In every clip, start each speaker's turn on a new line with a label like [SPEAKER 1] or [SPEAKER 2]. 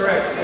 [SPEAKER 1] Correct.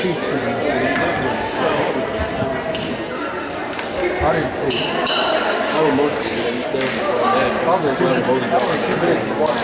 [SPEAKER 1] The Chiefs. I didn't see it.
[SPEAKER 2] Oh, most of it. Probably
[SPEAKER 3] too. Probably too big.